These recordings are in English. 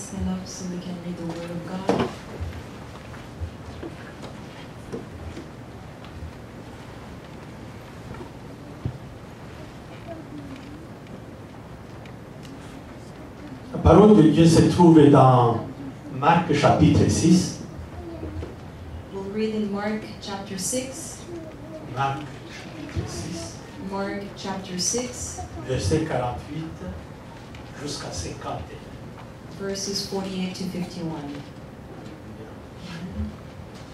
up so we can read the Word of God. La parole de Dieu se trouve dans Marc chapitre 6. We'll read in Mark chapter 6. Marc chapitre 6, Mark chapter 6, verset 48 jusqu'à 51. Verses 48 to 51.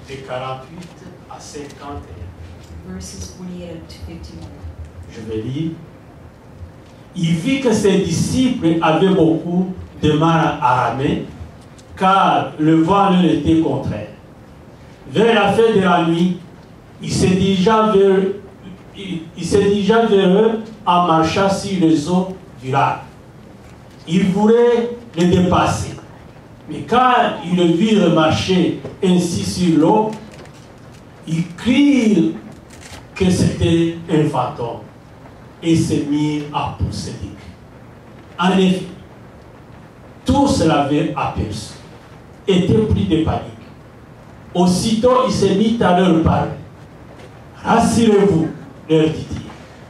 De 48 à 51. Verses 48 to 51. Je vais lire. Il vit que ses disciples avaient beaucoup de mal à ramer, car le vent leur était contraire. Vers la fin de la nuit, il se dirigea vers, il, il vers eux en marchant sur les eaux du lac. Il voulait les dépasser. Mais quand ils le virent marcher ainsi sur l'eau, ils crient que c'était un fantôme et se mirent à pousser des cris. En effet, tous l'avaient aperçu, étaient pris de panique. Aussitôt, il se mit à leur parler. Rassurez-vous, leur dit-il,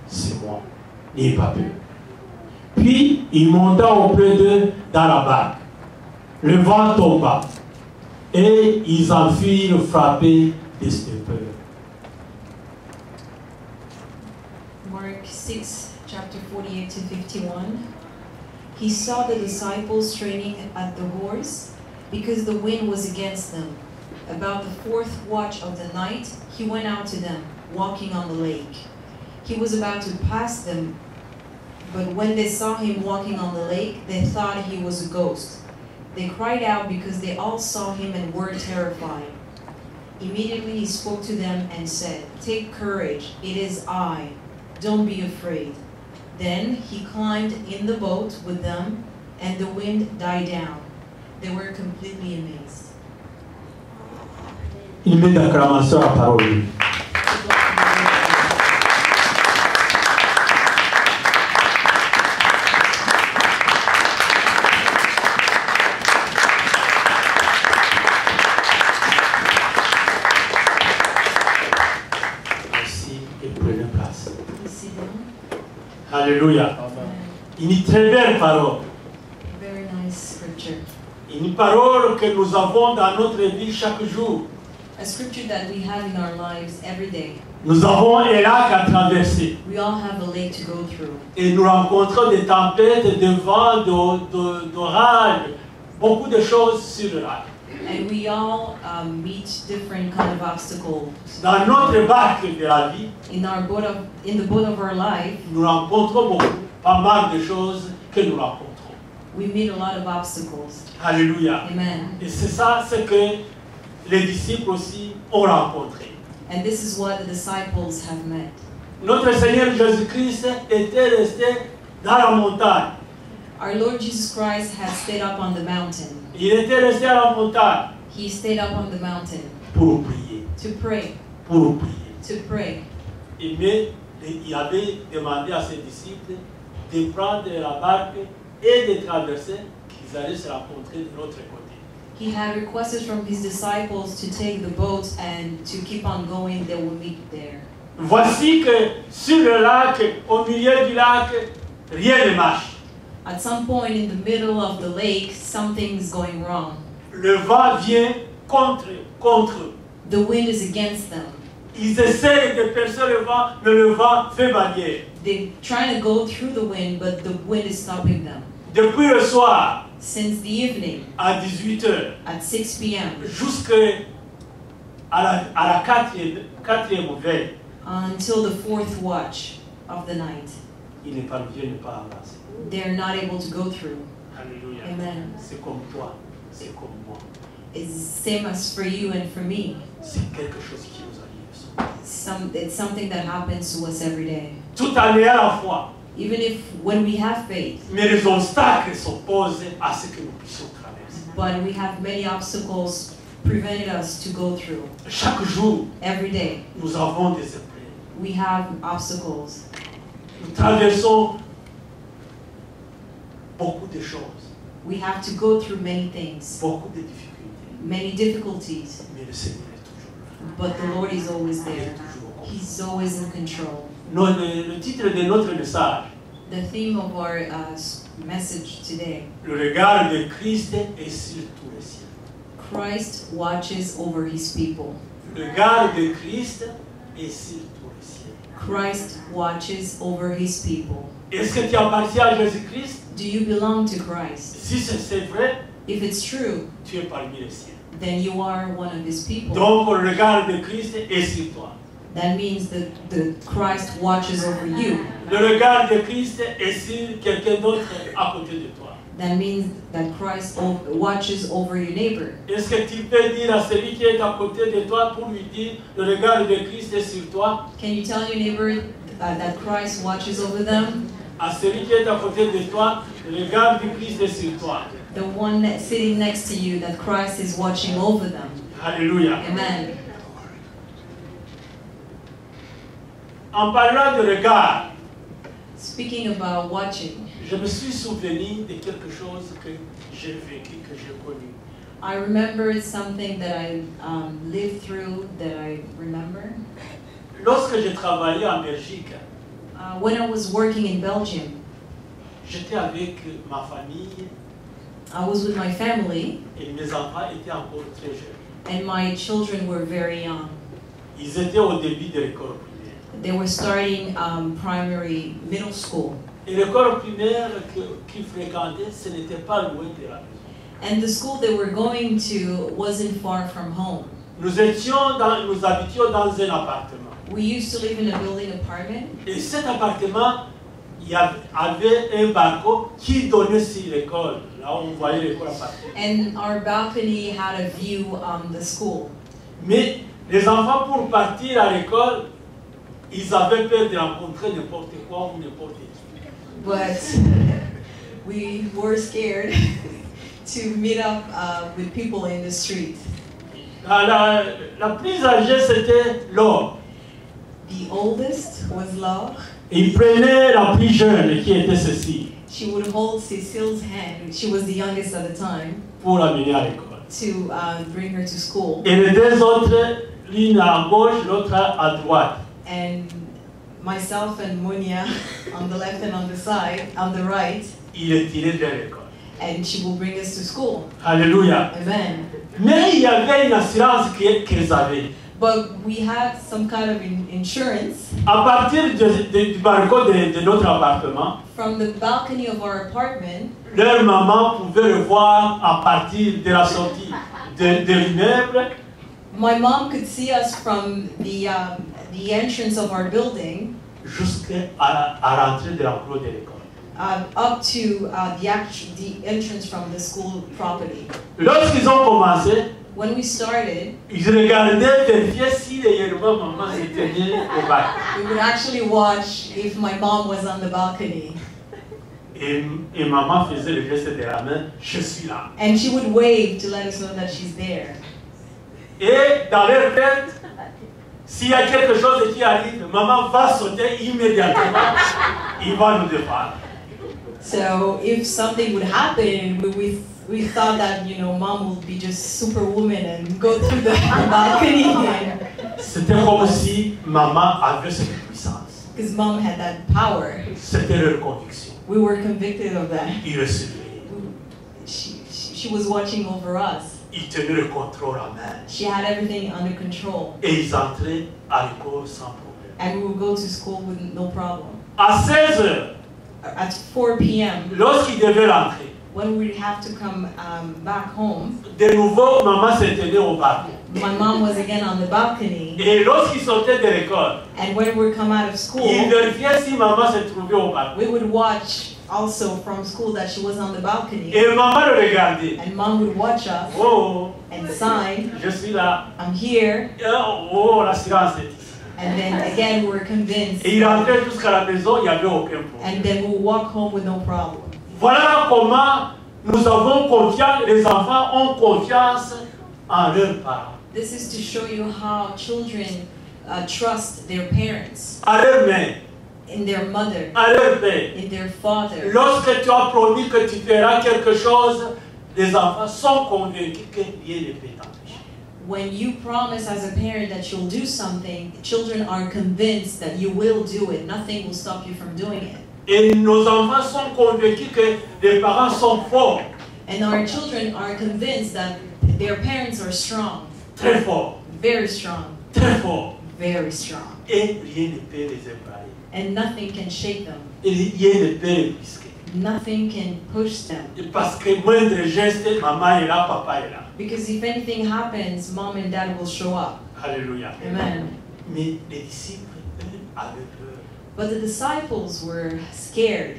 c'est moi, n'ayez pas peur. Puis il monta auprès d'eux dans la barque. Le vent tomba et ils en furent frappés de cette peur. Mark 6, chapter 48 to 51. He saw the disciples straining at the horse because the wind was against them. About the fourth watch of the night, he went out to them, walking on the lake. He was about to pass them, but when they saw him walking on the lake, they thought he was a ghost. They cried out because they all saw him and were terrified. Immediately he spoke to them and said, Take courage, it is I. Don't be afraid. Then he climbed in the boat with them, and the wind died down. They were completely amazed. Parole. Alléluia. Une très belle parole. Very nice scripture. Une parole que nous avons dans notre vie chaque jour. A scripture that we have in our lives every day. Nous avons un lac à traverser. We all have a lake to go through. Et nous rencontrons des tempêtes, des vents, d'orages, beaucoup de choses sur le lac. And we all um, meet different kind of obstacles. Dans notre barque de la vie, In our boat of, in the boat of our life, nous rencontrons beaucoup, pas mal de choses que nous rencontrons. we meet a lot of obstacles. Alléluia. Amen. Et c'est ça ce que les disciples aussi ont rencontré. And this is what the disciples have met. Notre Seigneur Jésus-Christ était resté dans la montagne. Our Lord Jesus Christ has stayed up on the mountain. Il était resté à la montagne He stayed up on the mountain pour prier, to pray, pour prier. to pray. Et mais il avait demandé à ses disciples de prendre la barque et de traverser, qu'ils allaient se rencontrer de l'autre côté. He had requested from his disciples to take the boat and to keep on going. They will meet there. Voici que sur le lac, au milieu du lac, rien ne marche. At some point in the middle of the lake, something's going wrong. Le vent vient contre, contre. The wind is against them. Ils essaient de percer le vent, mais le vent fait barrière. They're trying to go through the wind, but the wind is stopping them. Depuis le soir Since the evening, à 18h at 6 p.m., jusqu'à la, à la quatrième, quatrième veille, until the fourth watch of the night, ils ne parviennent pas à avancer. They're not able to go through. Alléluia. Amen. C'est comme toi, c'est comme moi. It's same as for you and for me. C'est quelque chose qui nous arrive. Some, it's something that happens to us every day. Tout ayant la Even if when we have faith, mais les obstacles s'opposent à ce que nous puissions traverser. but we have many obstacles prevented us to go through. Chaque jour, Every day, nous avons des épreuves. we have obstacles. Nous traversons beaucoup de choses. We have to go through many things, beaucoup de difficultés. many difficulties, Mais le Seigneur est toujours là. but the Lord is always there. He's always in control. Non, le, le titre de notre message, The theme of our uh, message today le regard de Christ est sur tous les cieux. Christ watches over his people. Le regard de Christ est sur tous les cieux. Christ watches over his people. Est-ce que tu appartiens à Jésus-Christ Do you belong to Christ? Si c'est vrai, If it's true, tu es parmi les siens. then you are one of his people. Donc le regard de Christ est sur toi. That means that the Christ watches over you. Le regard de Christ est sur quelqu'un d'autre à côté de toi. That means that Christ watches over your neighbor. Est-ce que tu peux dire à celui qui est à côté de toi pour lui dire le regard de Christ est sur toi Can you tell your neighbor uh, that Christ watches over them? À celui qui est à côté de toi, le regard de Christ est sur toi. The one sitting next to you, that Christ is watching over them. Alléluia. Amen. En parlant de regard, Speaking about watching, je me suis souvenu de quelque chose que j'ai vécu, que j'ai connu. I remembered something that I um, lived through that I remember. Lorsque j'ai travaillé en Belgique, Uh, when I was working in Belgium, j'étais avec ma famille I was with my family, et mes enfants étaient encore très jeunes. and my children were very young. Ils étaient au début de l'école primaire. They were starting um, primary middle school. Et l'école primaire qu'ils fréquentaient, ce n'était pas loin de la maison. And the school they were going to wasn't far from home. Nous étions dans, nous habitions dans un appartement. We used to live in a building apartment, Et cet appartement, il y avait un balcon qui donnait sur l'école. Là, on voyait l'école à partir. and our balcony had a view on the school. Mais les enfants, pour partir à l'école, ils avaient peur de rencontrer n'importe quoi ou n'importe qui. But we were scared to meet up uh, with people in the street. La, la, la plus âgée, c'était Laure. The oldest was Laure. Il prenait la plus jeune, qui était Cécile, She would hold Cecile's hand. She was the youngest at the time pour l'amener à l'école. to uh, bring her to school. Et les deux autres, l'une à gauche, l'autre à droite. And myself and Munya on the left and on the side, on the right, Il est tiré vers l'école. and she will bring us to school. Hallelujah. Amen. Mais il y avait une assurance que- qu'ils avaient. But we had some kind of in- insurance À partir de- de- du balcon de, de notre appartement, from the balcony of our apartment. leur maman pouvait le voir à partir de la sortie de, de l'immeuble My mom could see us from the um, the entrance of our building jusqu'à à, à l'entrée de la de l'école. uh, up to uh, the the entrance from the school property. Lorsqu'ils ont commencé, When we started, ils regardaient vérifier si réellement maman se tenait au bac. we would actually watch if my mom was on the balcony, Et, et maman faisait le geste de la main, je suis là. and she would wave to let us know that she's there. Et dans leur tête, s'il y a quelque chose qui arrive, maman va sauter immédiatement, il va nous défendre. So if something would happen, we, we, thought that, you know, mom would be just superwoman and go through the balcony C'était comme si maman avait cette puissance. because mom had that power. C'était leur conviction. We were convicted of that. She, she was watching over us. Ils tenaient le contrôle en main. She had everything under control. Et ils entraient à l'école sans problème. And we would go to school with no problem. À 16 heures, At 4 p.m., lorsqu'ils devaient rentrer, when we'd have to come um, back home, de nouveau, maman se tenait au balcon. my mom was again on the balcony. Et lorsqu'ils sortaient de l'école, And when we come out of ils school, vérifiaient si maman se trouvait au balcon. we would watch also from school that she was on the balcony. Et maman le regardait. And mom would watch us Oh, and sign, je suis là. I'm here. Oh, l'assurance est. And then again, we were convinced. Et ils rentraient jusqu'à la maison, il n'y avait aucun problème. And then we'll walk home with no problem. Voilà comment nous avons confiance, les enfants ont confiance en leurs parents, This is to show you how children uh, trust their parents, à leur mère. In their mother, in their father. Lorsque tu as promis que tu feras quelque chose, les enfants sont convaincus que ne peut t'empêcher. When you promise as a parent that you'll do something, children are convinced that you will do it. Nothing will stop you from doing it. Et nos enfants sont convaincus que les parents sont forts, And our children are convinced that their parents are strong, très forts, very strong, très forts. very strong. Et rien ne peut les ébranler. And nothing can shake them. Rien ne brusquer. Nothing can push them. Parce que moindre geste, maman est là, papa est là. Because if anything happens, mom and dad will show up. Alléluia. Amen. Mais les disciples, eux, avaient peur. But the disciples were scared.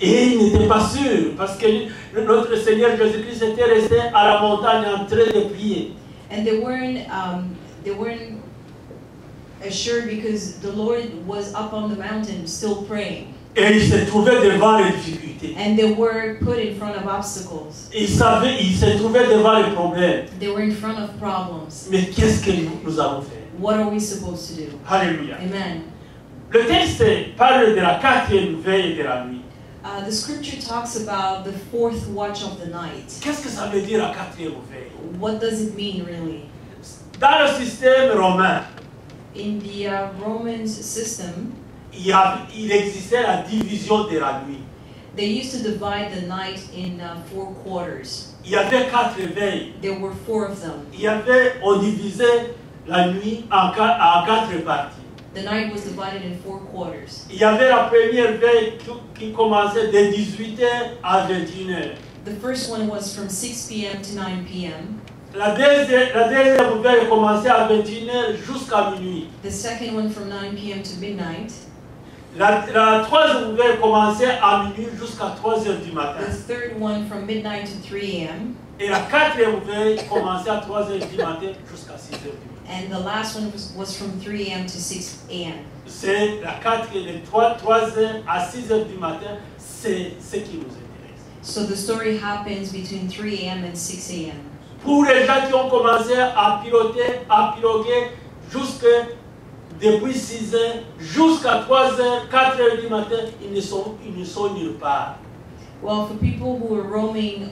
Et ils n'étaient pas sûrs, parce que notre Seigneur Jésus-Christ était resté à la montagne en train de prier. And they weren't um, they weren't assured because the Lord was up on the mountain still praying. Et il se trouvait devant les difficultés. And they were put in front of obstacles. Il savait, il se trouvait devant les problèmes. They were in front of problems. Mais qu'est-ce que nous, nous allons faire What are we supposed to do? Alléluia. Amen. Le texte parle de la quatrième veille de la nuit. Uh, the scripture talks about the fourth watch of the night. Qu'est-ce que ça veut dire la quatrième veille What does it mean really? Dans le système romain, In the uh, Roman system, il, a- il existait la division de la nuit. they used to divide the night in uh, four quarters. Il y avait quatre veilles. There were four of them. Il y avait, on divisait la nuit en, en quatre parties. The night was divided in four quarters. Il y avait la première veille qui commençait de 18h à 21h. The first one was from 6 p.m. to 9 p.m. La deuxième, la deuxième à 21h jusqu'à minuit. The second one from 9 p.m. to midnight. La, la troisième veille commençait à minuit jusqu'à 3h du matin. The third one from midnight to 3 a.m. Et la quatrième veille commençait à 3h du matin jusqu'à 6h du matin. And the last one was, was from 3 a.m. to 6 a.m. C'est la quatrième, de 3, 3h à 6h du matin, c'est ce qui nous intéresse. So the story happens between 3 a.m. and 6 a.m. Pour les gens qui ont commencé à piloter, à piloter jusque depuis 6 heures jusqu'à 3 heures, 4 heures du matin, ils ne sont, ils ne sont nulle part. Well, for people who are roaming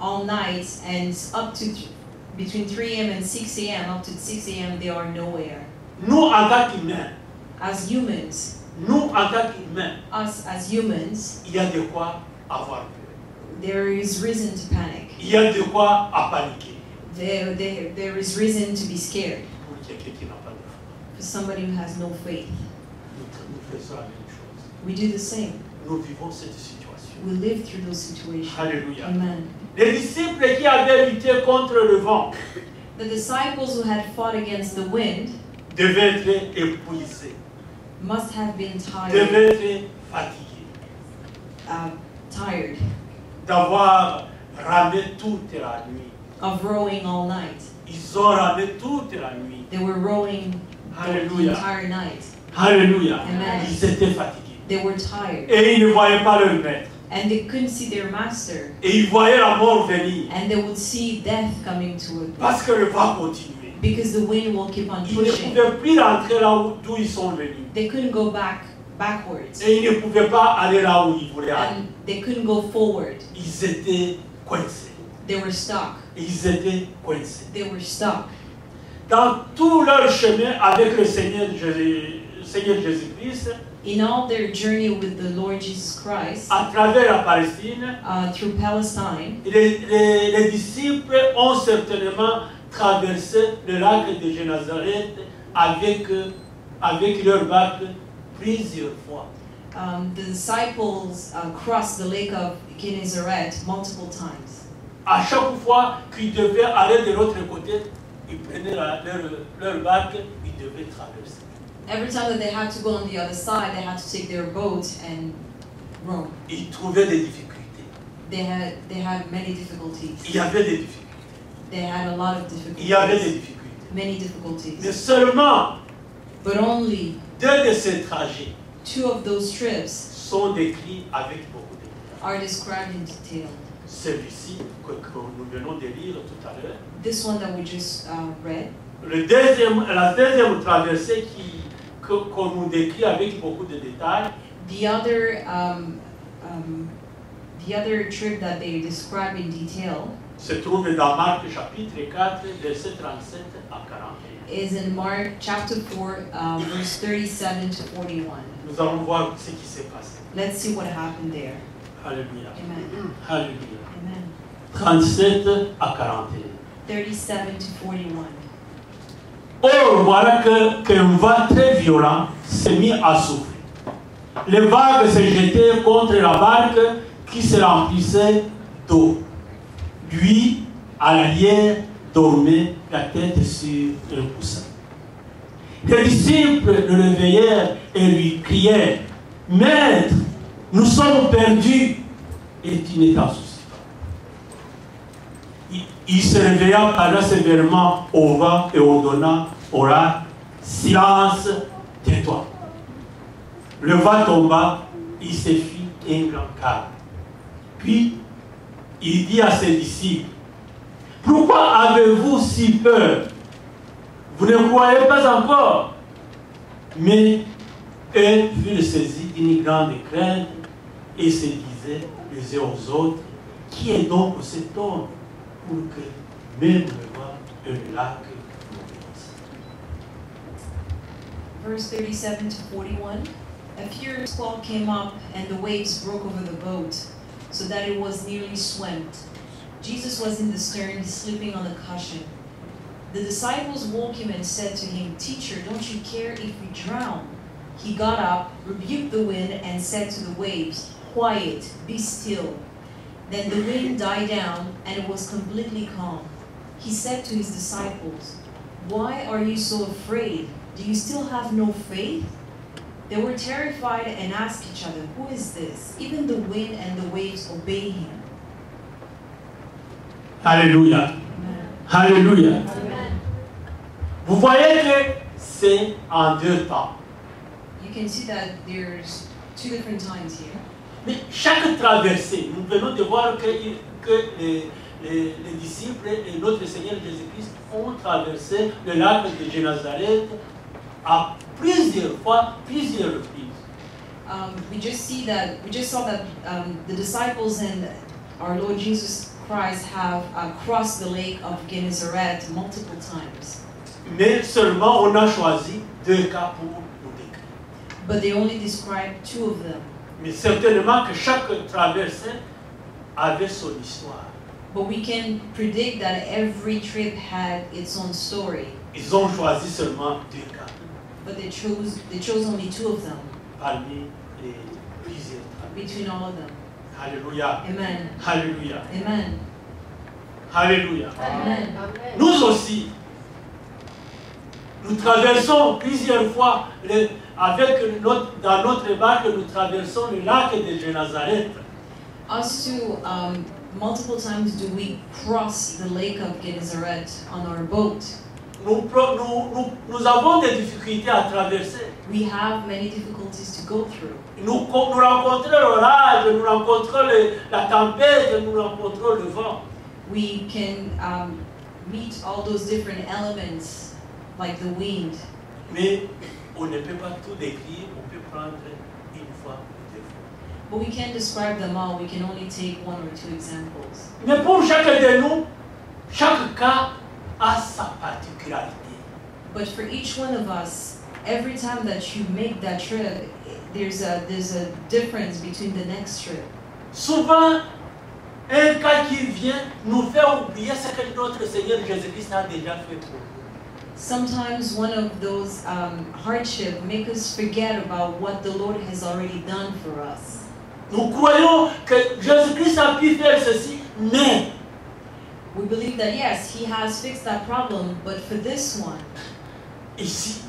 all night and up to between 3 a.m. and 6 a.m., up to 6 a.m., they are nowhere. Nous, en tant qu'humains, As humans, nous, en tant qu'humains, us as humans, il y a de quoi avoir peur. There is reason to panic. Il y a de quoi à paniquer There, there, there is reason to be scared pour quelqu'un qui n'a pas de foi. for somebody who has no faith. Nous, nous faisons la même chose. We do the same. Nous vivons cette situation. We live through those situations. Alléluia. Amen. Les disciples qui avaient lutté contre le vent The disciples who had fought against the wind devaient être épuisés, must have been tired, devaient être fatigués. uh, tired d'avoir ramé toute la nuit. of rowing all night. Ils ont ramé toute la nuit. They were rowing the Alléluia. entire night. Alléluia. Amen. Ils étaient fatigués. They were tired. Et ils ne voyaient pas leur maître. And they couldn't see their master. Et ils voyaient la mort venir. And they would see death coming to them. Parce que le vent continuait. Because the wind will keep on Ils ne pushing. pouvaient plus rentrer là où- d'où ils sont venus. They couldn't go back backwards. Et ils ne pouvaient pas aller là où ils voulaient aller. And they couldn't go forward. Ils étaient coincés. They were stuck. Ils étaient coincés. They were stuck. Dans tout leur chemin avec le Seigneur Jésus- Seigneur Jésus-Christ, In all their journey with the Lord Jesus Christ à travers la Palestine, uh, through Palestine, Les, les- les disciples ont certainement traversé le lac de Génazareth avec, avec leur barque plusieurs fois. um, the disciples uh, crossed the lake of Gennesaret multiple times. À chaque fois qu'ils devaient aller de l'autre côté, ils prenaient la- leur, leur barque, ils devaient traverser. Every time that they had to go on the other side, they had to take their boat and row. Ils trouvaient des difficultés. They had they had many Il difficulties. y avait des difficultés. They had a lot of Il y avait des difficulties. difficultés. Many Mais difficulties. seulement But only deux de ces trajets two of those trips sont décrits avec beaucoup de détails. are described in detail. Celui-ci que, que nous venons de lire tout à l'heure This one that we just uh, read, Le deuxième, la deuxième traversée qui, qu'on nous décrit avec beaucoup de détails, The other, um, um, the other trip that they describe in detail se trouve dans Marc chapitre 4, verset 37 à 41. Is in Mark chapter 4, uh, verse 37 to 41. Nous allons voir ce qui s'est passé. Let's see what happened there. Alléluia. Amen. Alléluia. Amen. 37 à 41. 37 to 41. Or, voilà qu'un vent très violent s'est mis à souffler. Les vagues se jetaient contre la barque qui se remplissait d'eau. Lui, à l'arrière, dormait la tête sur le coussin. Les disciples le réveillèrent et lui crièrent Maître, nous sommes perdus et tu ne t'en pas. Il, il se réveilla, parla sévèrement au vent et ordonna au lac Silence, tais-toi. Le vent tomba, il se fit un grand calme. Puis il dit à ses disciples Pourquoi avez-vous si peur? Vous ne croyez pas encore Mais eux furent saisis d'une grande crainte et se disaient les uns aux autres Qui est donc cet homme pour que même le vent et le lac Verse 37 to 41. A furious squall came up, and the waves broke over the boat, so that it was nearly swept. Jesus was in the stern, sleeping on the cushion. The disciples woke him and said to him, Teacher, don't you care if we drown? He got up, rebuked the wind, and said to the waves, Quiet, be still. Then the wind died down, and it was completely calm. He said to his disciples, Why are you so afraid? Do you still have no faith? They were terrified and asked each other, Who is this? Even the wind and the waves obey him. Alléluia. Alléluia. Vous voyez que c'est en deux temps. You can see that there's two different times here. Mais chaque traversée, nous venons de voir que, que les, les- les disciples et notre Seigneur Jésus-Christ ont traversé le lac de Génazareth à plusieurs fois, plusieurs reprises. Um, we just see that we just saw that um, the disciples and our Lord Jesus Christ have uh, crossed the lake of Gennesaret multiple times, Mais seulement on a choisi deux cas pour nous décrire. but they only describe two of them. Mais certainement que chaque traversée avait son histoire. But we can predict that every trip had its own story. Ils ont choisi seulement deux cas But they chose they chose only two of them parmi les plusieurs between all of them. Alléluia. Amen. Alléluia. Amen. Alléluia. Amen. Nous aussi, nous traversons plusieurs fois, le- avec notre, dans notre barque, nous traversons le lac de Génazareth. Us too, um, multiple times do we cross the lake of Gennesaret on our boat. Nous, nous, nous- nous avons des difficultés à traverser. We have many difficulties to go through. Nous, nous rencontrons l'orage, nous rencontrons le- la tempête, nous rencontrons le vent. We can um, meet all those different elements, like the wind, Mais on ne peut pas tout décrire, on peut prendre une fois ou deux fois. but we can't describe them all. We can only take one or two examples. Mais pour chacun de nous, chaque cas a sa particularité. But for each one of us, every time that you make that trip, there's a there's a difference between the next trip. Souvent, un cas qui vient nous fait oublier ce que notre Seigneur Jésus-Christ a déjà fait pour nous. Sometimes one of those um, hardship make us forget about what the Lord has already done for us. Nous croyons que Jésus-Christ a pu faire ceci, mais We believe that yes, He has fixed that problem, but for this one, ici,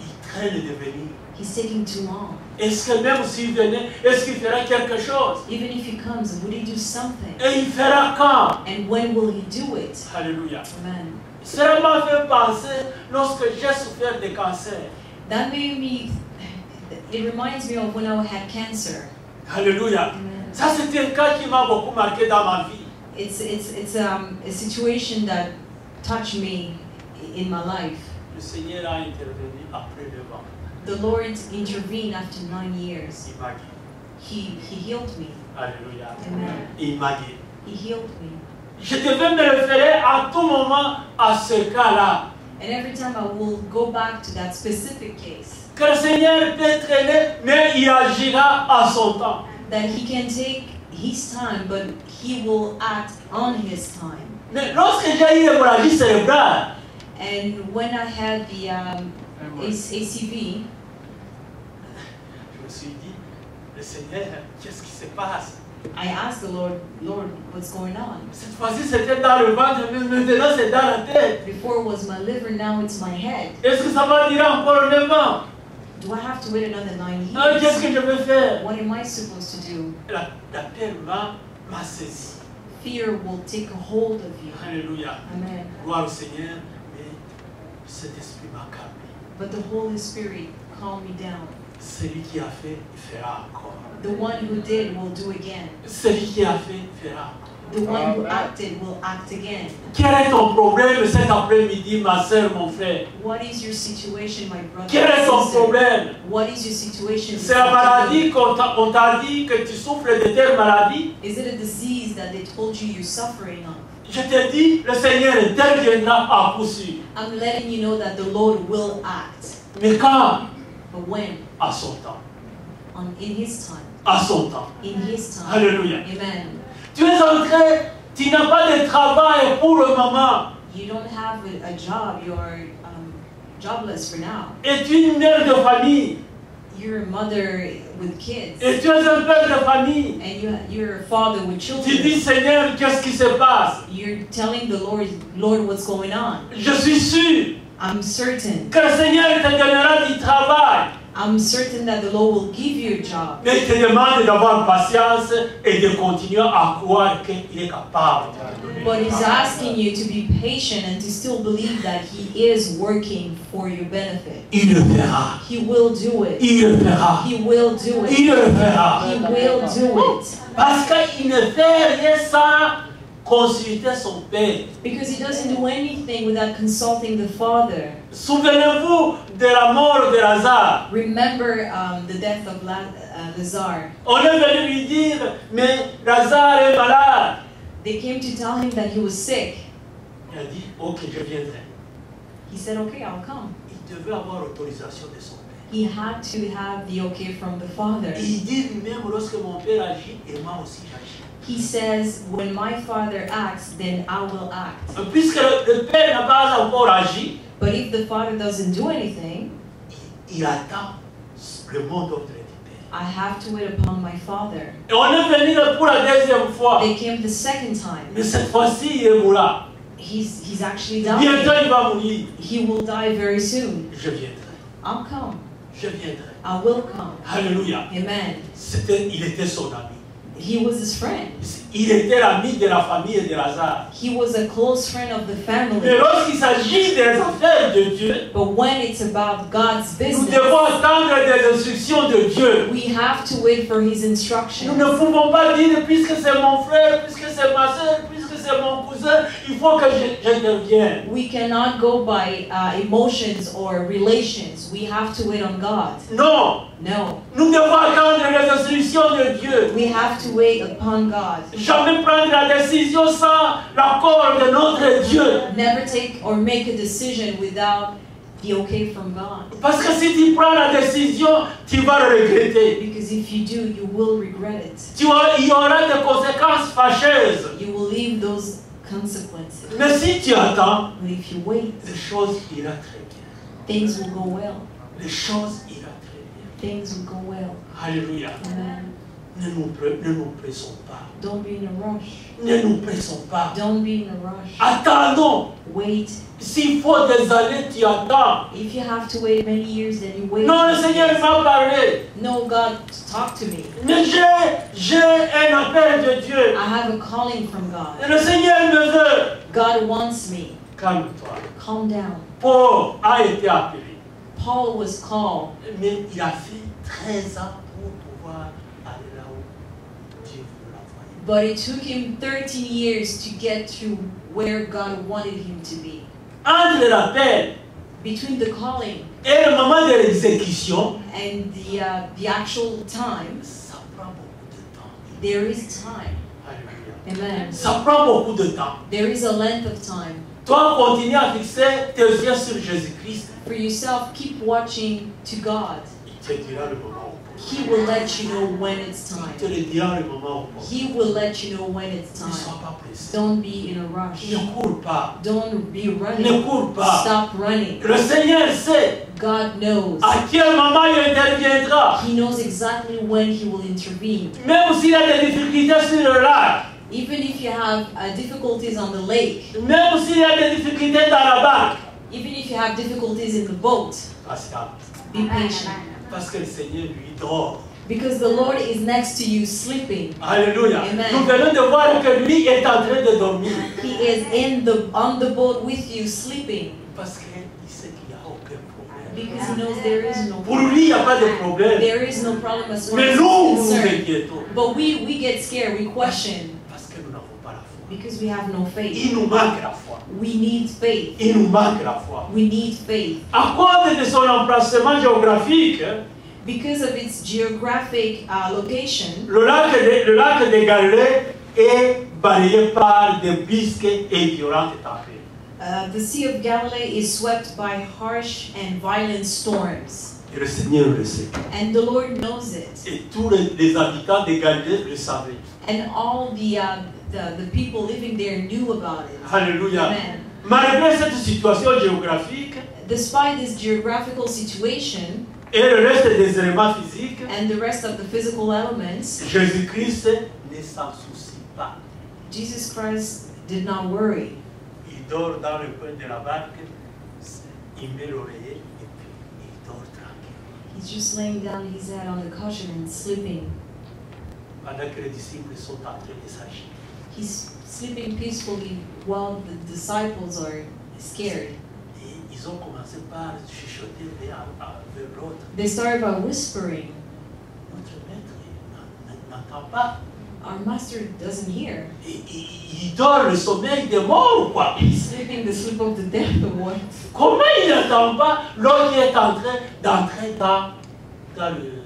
il traîne de venir. He's taking too long. Est-ce que même s'il venait, est-ce qu'il fera quelque chose? Even if He comes, would He do something? Et il fera quand? And when will He do it? Alléluia. Amen. Cela m'a fait penser lorsque j'ai souffert de cancer. That made me. It reminds me of when I had cancer. Alléluia. Amen. Ça, c'est un cas qui m'a beaucoup marqué dans ma vie. It's it's it's um, a situation that touched me in my life. Le Seigneur a intervenu après le. The Lord intervened after nine years. Il m'a guéri. He, he healed me. Alléluia. Amen. Il m'a guéri. He healed me. Je devais me référer à tout moment à ce cas-là. And every time I will go back to that specific case, Que le Seigneur peut traîner, mais il agira à son temps. that He can take His time, but He will act on His time. Mais lorsque j'ai eu cérébrale, And when I had the um, ACV, je me suis dit, le Seigneur, qu'est-ce qui se passe I asked the Lord, Lord, what's going on? Cette fois-ci, c'était dans le ventre, mais maintenant c'est dans la tête. Before it was my liver, now it's my head. Est-ce que ça va durer encore 9 ans Do I have to wait another nine Ah, Qu'est-ce years? que je vais faire What am I supposed to do? La, la peur m'a m'a saisi. Fear will take a hold of you. Alléluia. Amen. Gloire au Seigneur, mais cet esprit m'a calmé. But the Holy Spirit calmed me down. Celui qui a fait, fera encore. The one who did will do again. Celui qui a fait, fera encore. The one who acted will act again. Quel est ton problème cet après-midi, ma soeur, mon frère? What is your situation, my brother? Quel est ton problème? What is your situation? C'est la maladie qu'on t'a on t'a dit que tu souffres de telle maladie Is it a disease that they told you you're suffering of? Je te dis, le Seigneur interviendra à coup sûr. I'm letting you know that the Lord will act. Mais quand? But when? À son temps. On, in His time. À son temps. In His time. Alléluia. Amen. Tu es entré, tu n'as pas de travail pour le moment. You don't have a, job. You're um, jobless for now. Et tu es une mère de famille. You're a mother with kids. Et tu es un père de famille. And you, you're a father with Tu dis, children. Seigneur, qu'est-ce qui se passe? You're telling the Lord, Lord, what's going on? Je suis sûr I'm certain. que le Seigneur te donnera du travail. I'm certain that the Lord will give you a job. Mais il te demande d'avoir patience et de continuer à croire qu'il est capable. But He's asking you to be patient and to still believe that He is working for your benefit. Il le fera. He will do it. Il le fera. He will do it. Il le fera. He will do it. Parce qu'il ne fait rien sans consulter son Père. Because He doesn't do anything without consulting the Father. Souvenez-vous de la mort de Lazare. Remember um, the death of uh, Lazar. On est venu lui dire, mais Lazare est malade. They came to tell him that he was sick. Il a dit, ok, je viendrai. He said, Okay, I'll come. Il devait avoir l'autorisation de son Père. He had to have the okay from the Father. Et il dit lui-même, lorsque mon Père agit, et moi aussi j'agis. He says, When my Father acts, then I will act. Puisque le, Père n'a pas encore agi, But if the Father doesn't do anything, il, attend le mot d'ordre. I have to wait upon my Father. Et on est venu pour la deuxième fois. They came the second time. Mais cette fois-ci, il mourra. He's, he's actually Bientôt, dying. il va mourir. He will die very soon. Je viendrai. I'll come. Je viendrai. I will come. Hallelujah. Amen. C'était, il était son ami. He was his friend. Il était l'ami de la famille de Lazare. He was a close friend of the Mais family. lorsqu'il s'agit des affaires de Dieu, But when it's about God's nous business, devons attendre des instructions de Dieu. we have to wait for His Nous instructions. ne pouvons pas dire, puisque c'est mon frère, puisque c'est ma soeur, puisque c'est mon cousin, il faut que je- j'intervienne. We cannot go by uh, emotions or relations. We have to wait on God. Non, No. nous devons attendre les instructions de Dieu. We have to wait upon God. Jamais prendre la décision sans l'accord de notre Dieu. Never take or make a decision without the okay from God. Parce que si tu prends la décision, tu vas le regretter. Because if you do, you will regret it. Tu il y aura des conséquences fâcheuses. Leave those consequences. Mais si tu attends, But if you wait, les choses iront très bien. things will go well. Les choses iront très bien. Things will go well. Alléluia. Amen. Ne nous, ne nous pressons pas. Don't be in a rush. Ne nous pressons pas. Don't be in a rush. Attendons. Wait. S'il faut des années, tu attends. If you have to wait many years, then you wait. Non, le Seigneur m'a parlé. No, God, talk to me. Mais j'ai, j'ai un appel de Dieu. I have a calling from God. Et le Seigneur me veut. God wants me. Calme-toi. Calm down. Paul a été appelé. Paul was called, Mais il a fait 13 ans but it took him 13 years to get to where God wanted him to be. Entre l'appel between the calling et le moment de l'exécution, and the uh, the actual time, ça prend beaucoup de temps. there is time. Amen. Ça prend beaucoup de temps. There is a length of time. Toi, continue à fixer tes yeux sur Jésus-Christ. For yourself, keep watching to God. Il te dira le moment. He will let you know when it's time. le dira le moment opportun. He will let you know when it's time. Don't be in a rush. Ne cours pas. Don't be running. Stop running. Le Seigneur sait God knows. à quel moment il interviendra. He knows exactly when He will intervene. Même s'il y a des difficultés sur le lac, Even if you have uh, difficulties on the lake, même s'il y a des difficultés dans la barque, even if you have difficulties in the boat, be patient. Parce que le Seigneur lui dort. Because the Lord is next to you sleeping. Alléluia. Amen. Nous venons de voir que lui est en train de dormir. He is in the on the boat with you sleeping. Parce qu'il sait qu'il n'y a aucun problème. Because he knows there is no Pour lui, il n'y a pas de problème. there is no problem as far Mais nous, nous nous inquiétons. But we we get scared, we question because we have no faith. Il nous manque la foi. We need faith. Il nous manque la foi. We need faith. À cause de son emplacement géographique, Because of its geographic uh, location, le lac de, le lac de Galilée est balayé par des brisques et violentes tempêtes. uh, the Sea of Galilee is swept by harsh and violent storms. Et le Seigneur le sait. And the Lord knows it. Et tous les, les habitants de Galilée le savaient. And all the, uh, the, the people living there knew about it. Alléluia. Amen. Malgré cette situation géographique Despite this geographical situation et le reste des éléments physiques, and the rest of the physical elements, Jésus-Christ ne s'en soucie pas. Jesus Christ did not worry. Il dort dans le coin de la barque, il met l'oreiller et puis il dort tranquille. He's just laying down his head on the cushion and sleeping. Pendant que les disciples sont en train de s'agir. He's sleeping peacefully while the disciples are scared. Et ils ont commencé par chuchoter l'un à- à- vers l'autre. They started by whispering. Notre maître il n'a- n'entend pas. Our master doesn't hear. Il, dort le sommeil des morts, quoi? He's sleeping the sleep of the dead what? Comment il n'entend pas? L'homme qui est en train d'entrer dans, dans, le,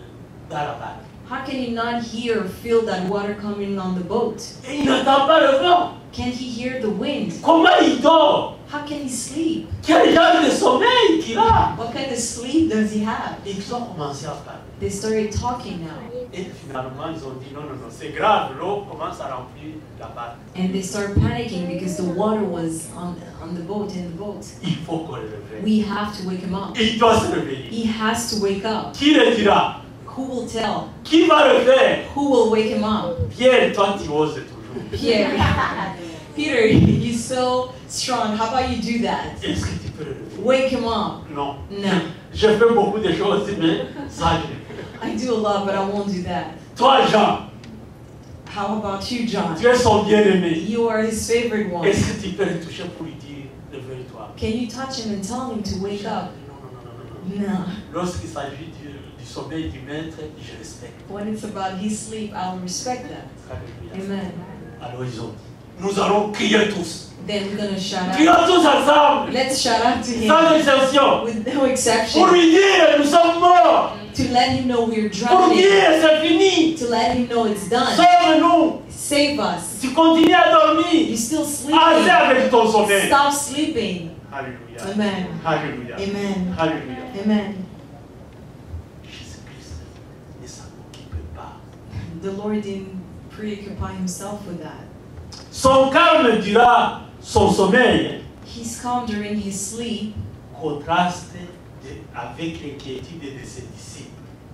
dans la barque How can he not hear or feel that water coming on the boat? Il n'entend pas le vent. Can't he hear the wind? Comment il dort How can he sleep? Quel genre de sommeil qu'il a What kind of sleep does he have? Ils ont commencé à parler. They started talking now. Et finalement, ils ont dit non, non, non, c'est grave, l'eau commence à remplir la barque. And they started panicking because the water was on, on the boat, in the boat. Il faut qu'on le réveille. We have to wake him up. Il doit se réveiller. He has to wake up. Qui le dira Who will tell? Qui va le faire Who will wake him up? Pierre, toi, tu oses toujours. Pierre. Peter, you're so strong. How about you do that? Est-ce que tu peux le réveiller Wake him up. Non. No. Je fais beaucoup de choses, mais ça, je... I do a lot, but I won't do that. Toi, Jean, How about you, John? tu es son bien-aimé. You are his favorite one. Est-ce que tu peux le toucher pour lui dire, réveille-toi Can you touch him and tell him to wake up? Non, non, non, non, non. non. No. Lorsqu'il s'agit du, du sommeil du maître, je respecte. When it's about his sleep, I'll respect that. Amen. Alors ils ont dit, nous allons crier tous. Then we're gonna shout out. Crions tous ensemble, Let's shout out to sans him exception, with no pour exception lui dire, nous sommes morts, to let him know we're pour drowning, dire, c'est fini, to let him know it's done. sauve-nous. Save us. Tu continues à dormir, You're still sleeping. avec ton sommeil. Stop sleeping. Alléluia. Amen. Alléluia. Amen. Alléluia. Amen. Jésus-Christ ne s'en occupe pas. The Lord didn't preoccupy himself with that. Son calme durant son sommeil He's calm during his sleep, contraste de- avec l'inquiétude de ses disciples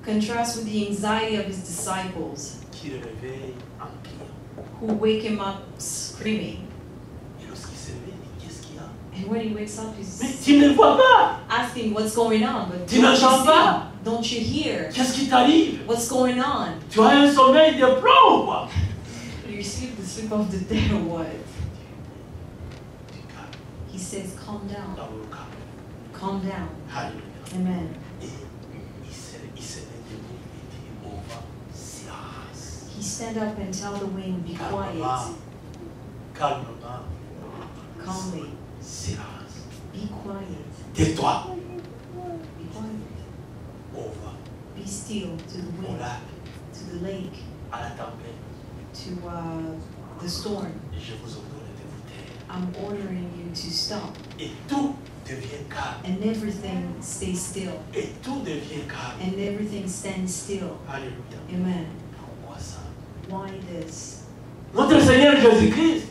contrasts with the anxiety of his disciples qui le réveillent en criant. who wake him up screaming. Et lorsqu'il se réveille, Qu'est-ce qu'il y a And when he wakes up, Mais he's tu ne vois pas asking what's going on. But Tu n'entends pas? Don't you hear? Qu'est-ce qui t'arrive What's going on? Tu as un sommeil de plomb ou quoi Do you sleep the sleep of the dead or what? He says, calm down. dans le calme. Calm down. Amen. Et il se, il se met debout et dit Au vent, silence. He stand up and tell the wind, be quiet. Calmly. silence. Be quiet. tais-toi Be quiet. Vent, Be still to the wind, lac, to the lake, à la tempête. to uh, the storm. Et je vous ordonne de vous taire. I'm ordering you to stop. Et tout devient calme. And everything stays still. Et tout devient calme. And everything stands still. Alléluia. Amen. Pourquoi ça Why this? Notre Seigneur Jésus-Christ,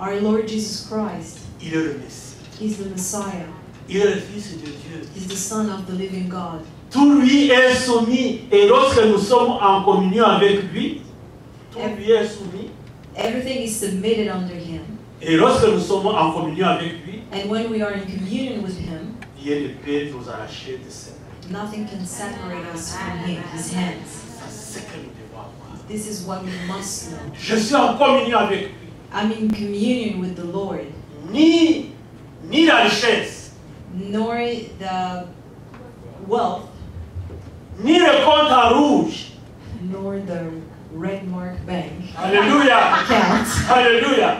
Our Lord Jesus Christ, il est le Messie. He's the Messiah. Il est le Fils de Dieu. He's the Son of the living God. Tout lui est soumis. Et lorsque nous sommes en communion avec lui, tout lui est soumis. Everything is submitted under Him. Et lorsque nous sommes en communion avec lui, And when we are in communion with Him, rien ne peut nous arracher de ses mains. nothing can separate us from Him, His hands. C'est ce que nous devons avoir. This is what we must know. Je suis en communion avec lui. I'm in communion with the Lord, Ni, ni la richesse, nor the wealth, ni le compte en rouge. nor the red mark bank Alléluia. account, Alléluia.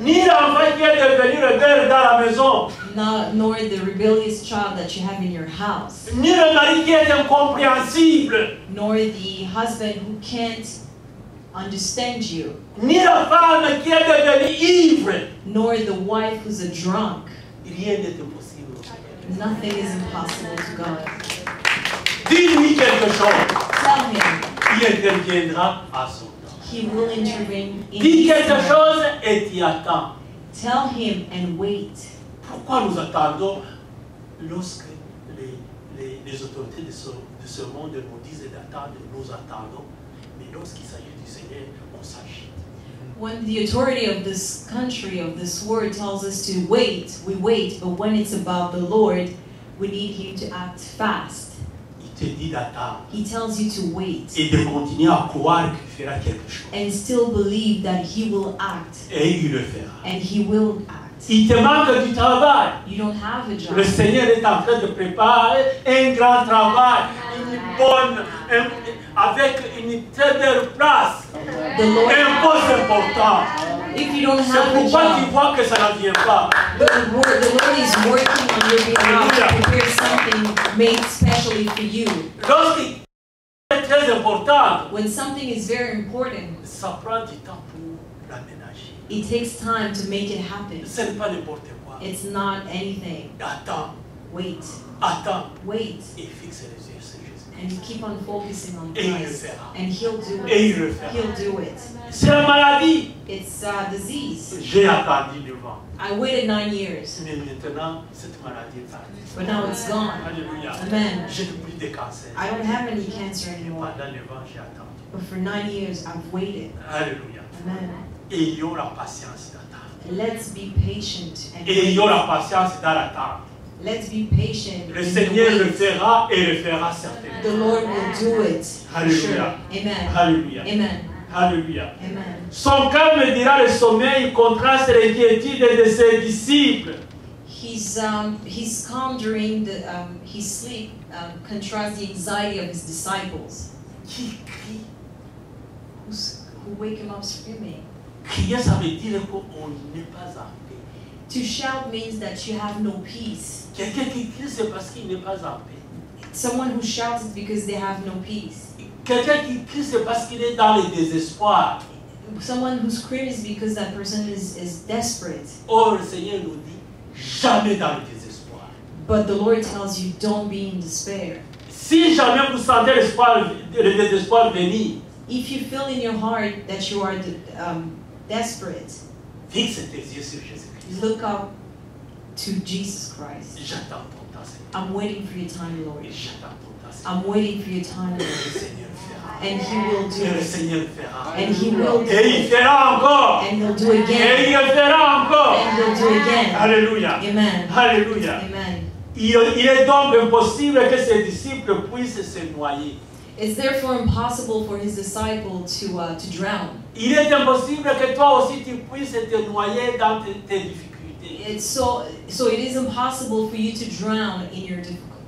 Ni l'enfant qui est devenu rebelle dans la maison. not, nor the rebellious child that you have in your house, Ni le mari qui est incompréhensible. nor the husband who can't understand you, Ni la femme qui est devenue ivre. nor the wife who's a drunk. Rien n'est impossible. Nothing is impossible to God. Dis-lui quelque chose. Tell him Il interviendra à son temps. Dis quelque chose et tu attends. Tell him and wait. Pourquoi nous attendons lorsque les, les- les autorités de ce, de ce monde nous disent d'attendre, nous attendons. Mais lorsqu'il s'agit du Seigneur, on s'agit. When the authority of this country, of this world, tells us to wait, we wait. But when it's about the Lord, we need Him to act fast. Il te dit d'attendre He tells you to wait et de continuer à croire qu'il fera quelque chose. and still believe that He will act, Et il le fera. and He will act. Il te manque du travail. You don't have a job. Le Seigneur est en train de préparer un grand travail, une bonne, un- avec une très belle place, un poste important. if you don't C'est a pourquoi tu vois que ça ne vient pas. the Lord, the Lord is working on your behalf to prepare something made specially for you. Lorsqu'il est très important, When something is very important, ça prend du temps pour l'aménager. it takes time to make it happen. Ce n'est pas n'importe quoi. It's not anything. Attends, Wait, attends wait, et fixe les yeux sur. And keep on focusing on Et il le Christ, fera. and He'll do Et it. il le fera. He'll do it. C'est la maladie. It's a disease. J'ai attendu devant. I waited nine years, Mais maintenant, cette maladie est partie. but now it's gone. Alléluia. Amen. J'ai plus de cancer. I don't have any cancer anymore, Pendant vent, j'ai attendu. but for nine years I've waited. Alléluia. Amen. Ayons la patience d'attendre. Let's be patient and Ayons la patience dans l'attente. Let's be patient. Le Seigneur le fera et le fera certainement. The Lord will do it. Sure. Amen. Alléluia. Amen. Alléluia. Amen. Son calme dira le sommeil contraste l'inquiétude de ses disciples. He's um, he's calm during the um, his sleep. Um, contrasts the anxiety of his disciples, Qui crie? Who's, who wake him up screaming? Crier, ça veut dire qu'on n'est pas paix. To shout means that you have no peace. Quelqu'un qui crie, c'est parce qu'il n'est pas en paix. Someone who shouts is because they have no peace. Quelqu'un qui crie, c'est parce qu'il est dans le désespoir. Someone who screams is because that person is, is desperate. Or, le Seigneur nous dit, jamais dans le désespoir. But the Lord tells you, don't be in despair. Si jamais vous sentez l'espoir, le désespoir venir, If you feel in your heart that you are um, desperate, fixe tes yeux sur Jésus-Christ. Look up to Jesus Christ. J'attends ton temps, Seigneur. I'm waiting for your time, Lord. Et j'attends ton temps, Seigneur. I'm waiting for your time, Le Lord. Seigneur fera. And He will do Et le it. Seigneur fera. And He will do Et il it. fera encore. And He'll do Et again. il le fera encore. And He'll do again. Alléluia. Amen. Alléluia. Amen. Il, il est donc impossible que ses disciples puissent se noyer. It's therefore impossible for His disciple to uh, to drown. Il est impossible que toi aussi tu puisses te noyer dans tes, tes difficultés. It's so so it is impossible for you to drown in your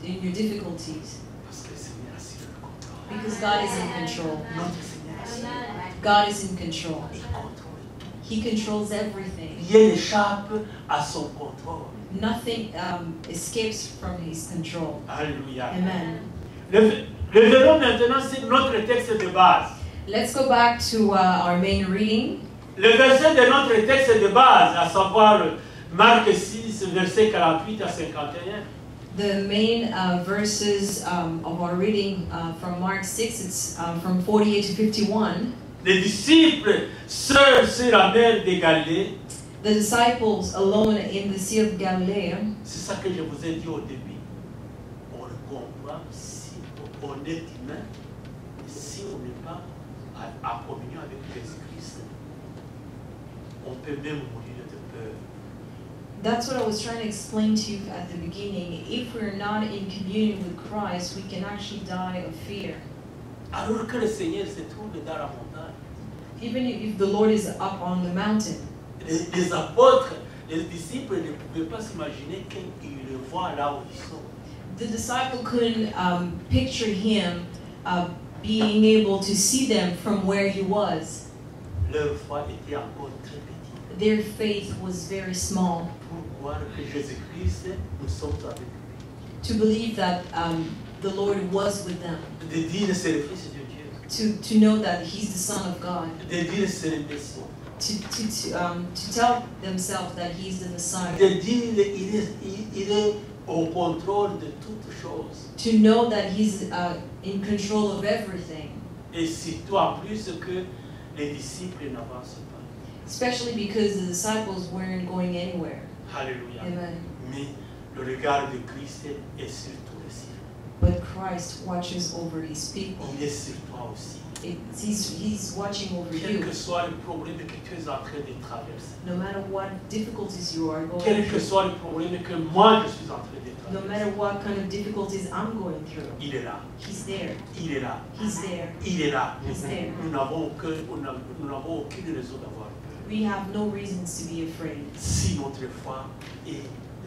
in your difficulties Parce que le Seigneur a sur le contrôle. because God is in control. Notre Seigneur a sur God is in control. Il contrôle tout. He controls everything. Rien n'échappe à son contrôle. Nothing um, escapes from His control. Alléluia. Amen. Rev- Revenons maintenant sur notre texte de base. Let's go back to uh, our main reading. Le verset de notre texte de base, à savoir Marc 6, verset 48 à 51. The main uh, verses um, of our reading uh, from Mark 6, it's uh, from 48 to 51. Les disciples seuls sur la mer de Galilée, The disciples alone in the Sea of Galilee. c'est ça que je vous ai dit au début. Humain, si on n'est pas en communion avec Jésus-Christ, on peut même mourir de peur. That's what I was trying to explain to you at the beginning. If we're not in communion with Christ, we can actually die of fear. Alors que le Seigneur se trouve dans la montagne. Even if the Lord is up on the mountain. Les, les apôtres, les disciples ne pouvaient pas s'imaginer qu'ils le voient là où ils sont. The disciple couldn't um, picture him uh, being able to see them from where he was. Leur foi était encore très petite. Their faith was very small. Pour croire que Jésus-Christ, nous sommes avec lui. To believe that um, the Lord was with them. De dire c'est le Fils de Dieu. To, to know that he's the Son of God. De dire c'est le Messie. To, to, to, um, to tell themselves that he's the Messiah. Au contrôle de toutes choses. To know that he's uh, in control of everything. Et surtout en plus que les disciples n'avancent pas. Especially because the disciples weren't going anywhere. Alléluia. Amen. Mais le regard de Christ est sur tous les cieux. But Christ watches over his people. Il est sur toi aussi. It's, he's, he's watching over Quel you. que soit le problème que tu es en train de traverser. No matter what difficulties you are going Quel que through. soit le problème que moi je suis en train de No traverser. matter what kind of difficulties I'm going through. Il est là. He's there. Il est là. He's there. Il est là. He's there. Nous n'avons aucun- nous n'avons aucune raison d'avoir peur. We have no reasons to be afraid Si notre foi est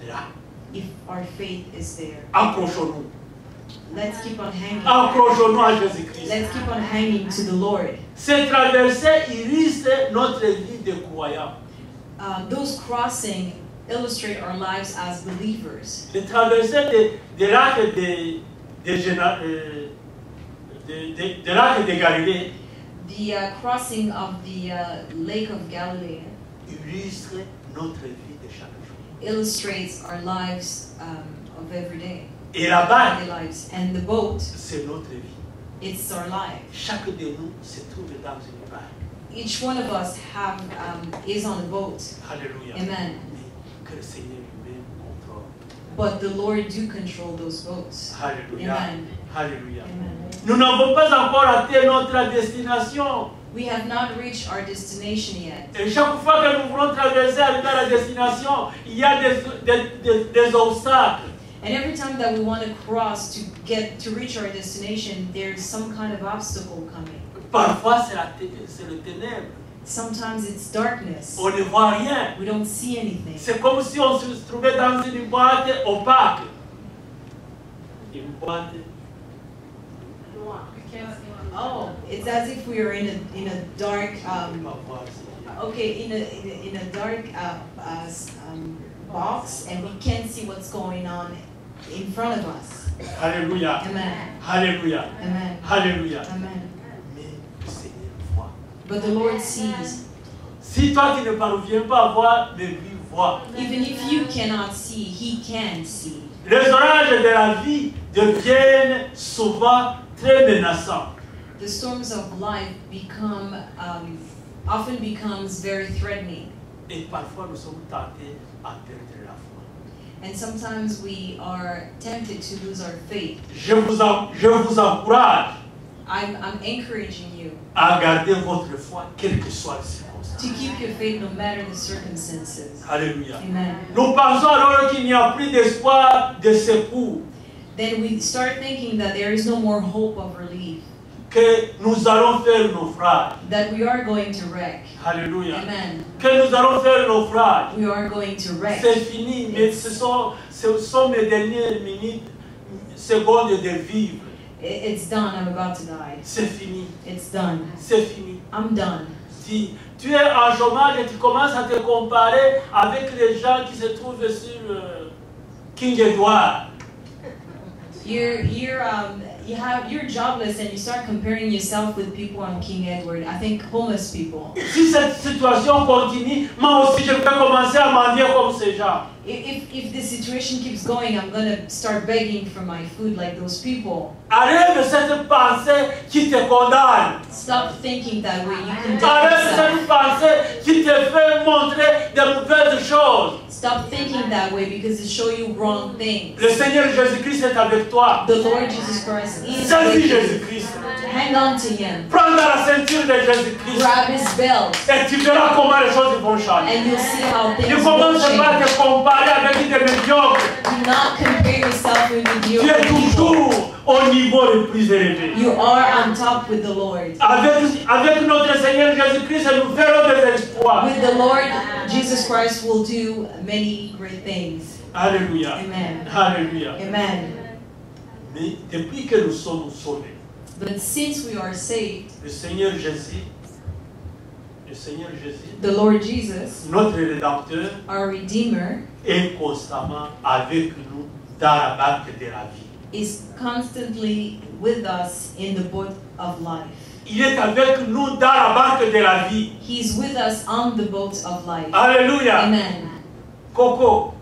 là. if our faith is there. Accrochons-nous. Let's keep on hanging. Accrochons-nous à Jésus-Christ. Let's keep on hanging to the Lord. Ces traversées illustrent notre vie de croyants. Uh, those crossing illustrate our lives as believers. Les traversées de, de lac de, de, euh, de, de- de lac de Galilée The uh, crossing of the uh, Lake of Galilee notre vie de chaque jour. illustrates our lives um, of every day, Et la barque, lives. And the boat, c'est notre vie. it's our life. Chaque de nous se trouve dans une barque. Each one of us have um, is on a boat. Alléluia. Amen. Mais que le Seigneur lui-même contrôle. But the Lord do control those boats. Alléluia. Amen. Alléluia. Amen. Nous n'avons pas encore atteint notre destination. We have not reached our destination yet. Et chaque fois que nous voulons traverser arriver à la destination, il y a des, des, des, des obstacles. And every time that we want to cross to get to reach our destination, there's some kind of obstacle coming. Parfois, c'est la c'est le ténèbre. Sometimes it's darkness. On ne voit rien. We don't see anything. C'est comme si on se trouvait dans une boîte opaque. Une boîte. Oh, it's as if we are in a in a dark on ne peut um, pas voir, Seigneur. okay in a in a, dark uh, uh, um, box and we can't see what's going on in front of us. Alléluia. Amen. Alléluia. Amen. Alléluia. Amen. Mais le Seigneur voit. But the Lord sees. Si toi tu ne parviens pas à voir, mais lui voit. Even if you cannot see, He can see. Les orages de la vie deviennent souvent très menaçants. The storms of life become um, often becomes very threatening, Et parfois nous sommes tentés à perdre. And sometimes we are tempted to lose our faith. Je vous, en- je vous encourage I'm, I'm encouraging you à garder votre foi, quelles que soient les circonstances. to keep your faith no matter the circumstances. Alléluia. Amen. Nous pensons alors qu'il n'y a plus d'espoir de secours, Then we start thinking that there is no more hope of relief, que nous allons faire naufrage. that we are going to wreck. Alléluia. Amen. Que nous allons faire naufrage. We are going to wreck. C'est fini, mais ce sont, ce sont mes dernières minutes, secondes de vivre. It's done. I'm about to die. C'est fini, It's done. c'est fini. I'm done. Si tu es en chômage et tu commences à te comparer avec les gens qui se trouvent sur euh, King Edward, You're you're um you have you're jobless and you start comparing yourself with people on King Edward. I think homeless people. si cette situation continue, moi aussi je vais commencer à comme ces gens. If if, if the situation keeps going, I'm gonna start begging for my food like those people. Arrête de cette pensée qui te condamne. Stop thinking that way. You condemn Arrête de yourself. cette pensée qui te fait montrer de mauvaises choses. Stop thinking that way because it shows you wrong things. Le Seigneur Jésus-Christ est avec toi. The Lord Jesus Christ is Saisis with you. Jésus-Christ. Hang on to Him. Prends dans la ceinture de Jésus-Christ. Grab His belt, Et tu verras comment les choses vont changer. and you'll see how things will commence pas à change. te comparer avec des médiocres. Do not compare yourself with Tu es toujours au niveau le plus élevé. You are on top with the Lord. Avec, avec notre Seigneur Jésus-Christ, nous ferons des exploits. With the Lord, Jesus Christ will do many great things. Alléluia. Amen. Alléluia. Amen. Mais depuis que nous sommes sauvés, But since we are saved, le Seigneur Jésus, le Seigneur Jésus, the Lord Jesus, notre Rédempteur, our Redeemer, est constamment avec nous dans la barque de la vie. is constantly with us in the boat of life. Il est avec nous dans la barque de la vie. He's with us on the boat of life. Alléluia. Amen. Coco,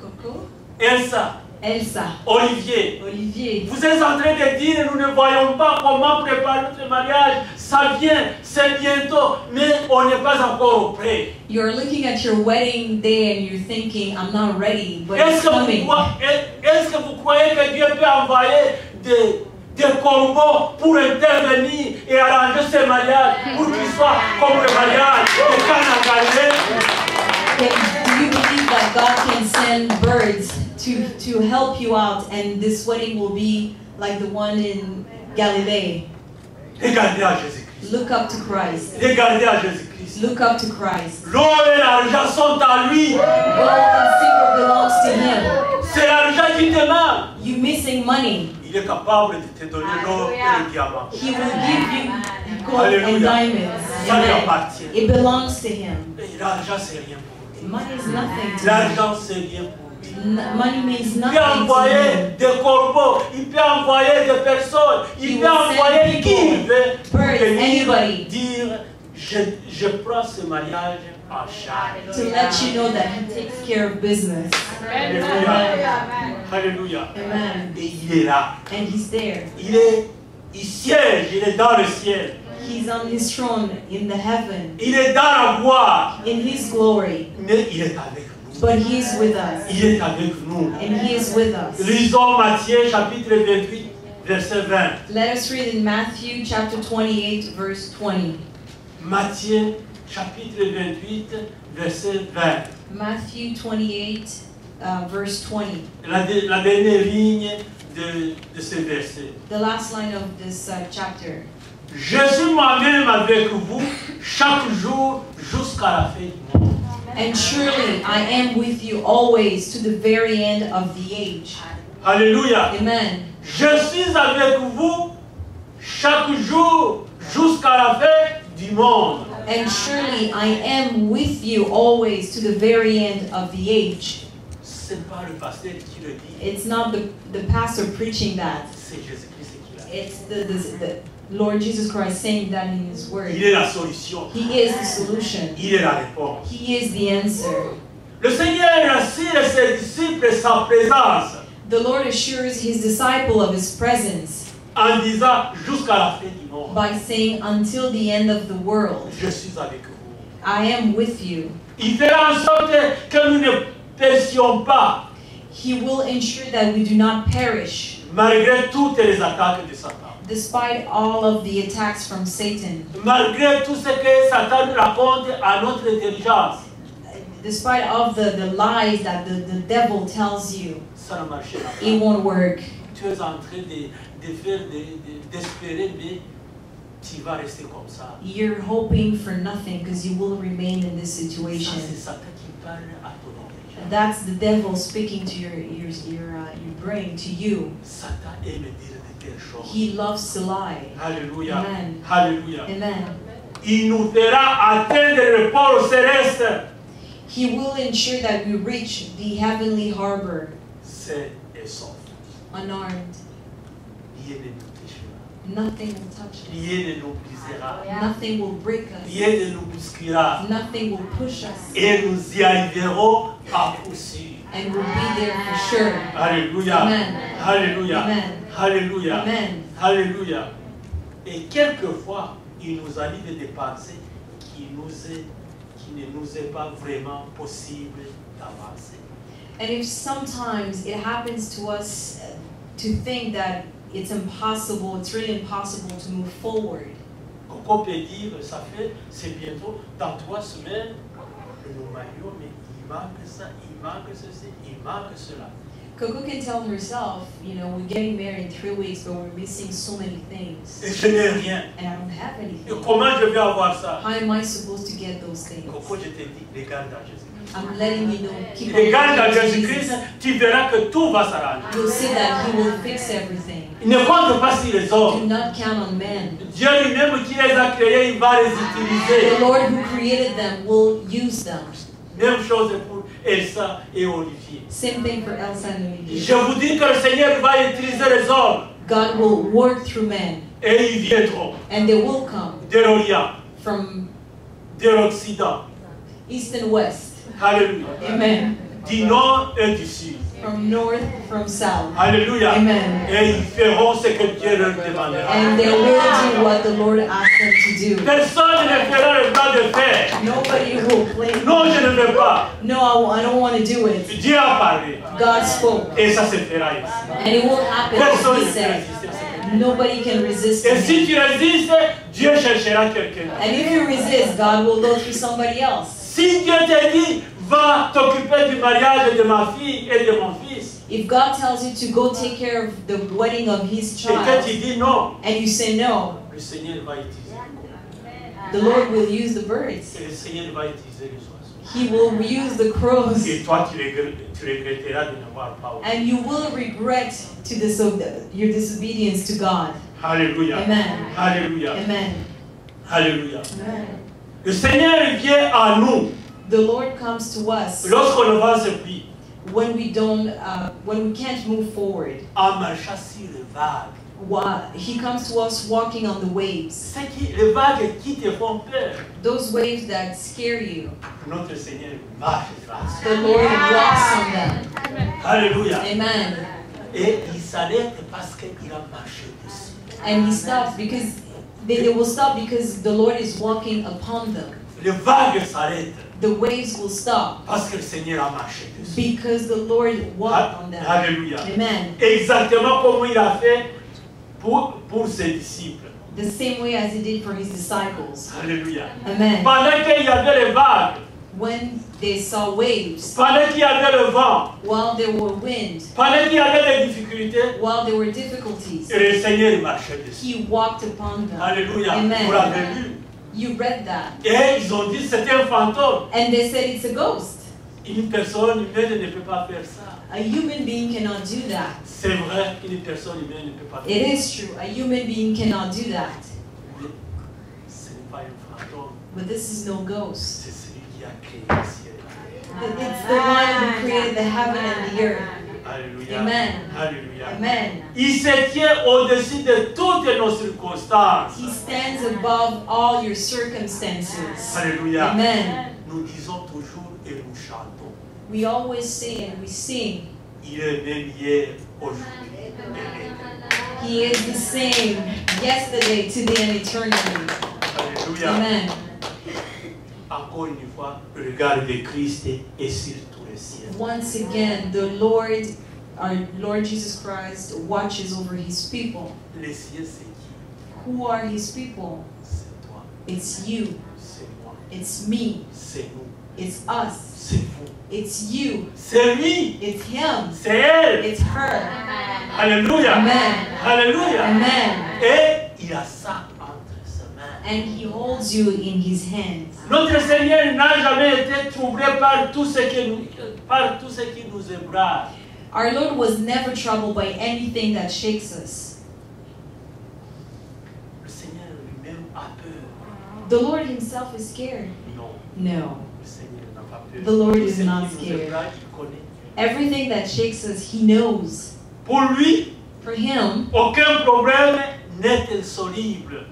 Coco, Elsa, Elsa, Olivier. Olivier, Vous êtes en train de dire, nous ne voyons pas comment préparer notre mariage. Ça vient, c'est bientôt, mais on n'est pas encore prêt. you're looking at your wedding day and you're thinking, I'm not ready, but it's que, vous coming. est-ce que vous croyez que Dieu peut envoyer des, des corbeaux pour intervenir et arranger ce mariage pour qu'il soit comme le mariage de Cana en Galilée Can, do you believe that God can send birds to, to help you out and this wedding will be like the one in Galilee? Regardez à Jésus-Christ. Look up to Christ. Regardez à Jésus-Christ. Look up to Christ. L'or et l'argent sont à lui. Gold and silver belongs to Him. C'est l'argent qui te manque. You missing money. Il est capable de te donner l'or et le diamant. He will give you gold and diamonds. Ça lui appartient. It belongs to Him. L'argent, c'est rien pour lui. Money is nothing. L'argent, c'est rien pour lui. N- Money means Il peut envoyer des corbeaux, il peut envoyer des personnes, il peut envoyer qui veut pour venir dire je, je prends ce mariage en charge. To let you know that He takes care of business. Alléluia. Alléluia. Amen. Et il est là. And He's there. Il est, il siège, il est dans le ciel. He's on His throne in the heaven, Il est dans la gloire. in His glory. Mais il est avec nous. But He's with us. Il est avec nous. And He is with us. Lisons Matthieu chapitre 28, verset 20. Let us read in Matthew chapter 28, verse 20. Matthieu chapitre 28, verset 20. Matthew 28, uh, verse 20. La, de- la dernière ligne de, de ce verset. The last line of this uh, chapter. Je suis moi-même avec vous chaque jour jusqu'à la fin du monde. And surely I am with you always to the very end of the age. Alléluia. Amen. Je suis avec vous chaque jour jusqu'à la fin du monde. And surely I am with you always to the very end of the age. Pas le pasteur qui le dit, It's not the, the pastor preaching that. Jésus-Christ qui l'a dit. It's the, the, the Lord Jesus Christ saying that in His Word. Il est la solution. He is the solution. Il est la réponse. He is the answer. Le Seigneur assure ses disciples sa présence The Lord assures His disciple of His presence en disant jusqu'à la fin du monde. by saying, Until the end of the world, Je suis avec vous. I am with you. Il fera en sorte que nous ne périssions pas He will ensure that we do not perish, malgré toutes les attaques de Satan. Despite all of the attacks from Satan, Malgré tout ce que Satan raconte à notre intelligence. despite of the, the lies that the, the devil tells you. Ça ne marchera It won't work. Tu es en train de, de faire, de- mais tu vas rester comme ça. You're hoping for nothing because you will remain in this Ça, c'est situation. Satan qui parle à ton intelligence. That's the devil speaking to your ears, your, uh, your brain, to you. Satan aime dire de telles choses. He loves to lie. Hallelujah. Amen. Hallelujah. Amen. il nous fera atteindre le pôle céleste. He will ensure that we reach the heavenly harbor C'est et sauf. unarmed. Rien ne nous touchera. Nothing will touch us. Rien ne nous brisera. Nothing will break us. Rien ne nous bousculera. Nothing will push us. Et nous y arriverons coup sûr. And we'll be there for sure. Alléluia. Amen. Alléluia. Amen. Alléluia. Amen. Alléluia. Et quelquefois, il nous arrive des pensées qui, nous est, qui ne nous est pas vraiment possible d'avancer. And if sometimes it happens to us uh, to think that it's impossible, it's really impossible to move forward. Coco peut dire, ça fait, c'est bientôt, dans trois semaines, marions, mais il manque ça, il manque ceci, il manque cela. Coco can tell herself, you know, we're getting married in three weeks, but we're missing so many things. Et je n'ai rien. And I don't have Et anything. comment je vais avoir ça? How am I supposed to get those things? Coco, je te dis, regarde dans Jésus-Christ. I'm letting you know, keep Regarde dans Jésus-Christ, Jesus. tu verras que tout va s'arranger. You'll see that He will fix everything. Ne compte pas sur les Do hommes. not count on men. Dieu lui-même qui les a créés, il va les utiliser. The Lord who created them will use them. Même chose pour Elsa et Olivier. Same thing for Elsa and Olivia. Je vous dis que le Seigneur va utiliser les hommes God will work through men, et ils viendront and they will come de l'Orient, from de l'Occident. east and west. Alléluia. Amen. Du nord et du sud. From north, from south. Alléluia. Amen. Et ils feront ce que Dieu leur demandera. And they will do what the Lord asked them to do. Personne ne fera le temps de faire. Nobody will play. Non, je ne veux pas. No, I don't want to do it. Dieu a parlé. God spoke, Et ça se fera ici. and it will happen Personne He said. résister à ce que Nobody can resist Et si tu résistes, Dieu cherchera quelqu'un. And if you resist, God will go through somebody else. Si Dieu te dit, va t'occuper du mariage de ma fille et de mon fils, If God tells you to go take care of the wedding of His et que child, tu dis non, and you say no, le Seigneur va utiliser the Lord will use the birds. Et le Seigneur va utiliser les oiseaux. He will use the crows. Et toi, tu, regret- tu regretteras de n'avoir pas. And you will regret to disobe- your disobedience to God. Hallelujah. Amen. Hallelujah. Amen. Hallelujah. Amen. Le Seigneur vient à nous The Lord comes to us lorsqu'on avance plus when we don't, uh, when we can't move forward. en marchant sur les vagues. Wa- He comes to us walking on the waves. Les vagues qui te font peur. Those waves that scare you. Notre Seigneur marche grâce. The Lord walks on them. Alléluia. Amen. Et il s'arrête parce qu'il a marché dessus. And He stops because they, they will stop because the Lord is walking upon them. Les vagues s'arrêtent The waves will stop parce que le Seigneur a marché dessus. because the Lord walked on them. Alléluia. Amen. Exactement comme il a fait pour, pour ses disciples. The same way as He did for His disciples. Alléluia. Amen. Pendant qu'il y avait les vagues, When they saw waves, pendant qu'il y avait le vent, while there were wind, pendant qu'il y avait des difficultés, while there were difficulties, et le Seigneur marchait dessus. He walked upon them. Alléluia. Amen. Vous l'avez lu. You read that. Et ils ont dit c'était un fantôme. And they said it's a ghost. Une personne humaine ne peut pas faire ça. A human being cannot do that. C'est vrai qu'une personne humaine ne peut pas faire It is true. A human being cannot do that. Mais ce n'est pas un fantôme, But this is no ghost. c'est celui qui a créé le ciel. Ah, it's the one who created the heaven and the ah, earth. Ah, Alléluia. Amen. Alléluia. Amen. Il se tient au-dessus de toutes nos circonstances. He stands above all your circumstances. Alléluia. Amen. Nous disons toujours et nous chantons. We always say and we sing, Il est même hier, aujourd'hui et. He is the same yesterday, today, and eternity. Alléluia. Amen. Encore une fois, le regard de Christ est sur tout le ciel. Once again, the Lord, our Lord Jesus Christ, watches over His people. Le ciel, c'est qui Who are His people? It's you, it's me, it's us, it's you, c'est lui, it's Him, c'est elle. it's her. Alléluia. Amen. Alléluia. Amen. Et il a ça entre ses mains. And He holds you in His hands. Notre Seigneur n'a jamais été troublé par tout ce qui nous, par tout ce qui nous ébranle. Our Lord was never troubled by anything that shakes us. Le Seigneur lui-même a peur. The Lord Himself is scared. Non, No. le Seigneur n'a pas peur. The Lord is not scared. Everything that shakes us, He knows. Pour lui, For Him, aucun problème n'est insoluble.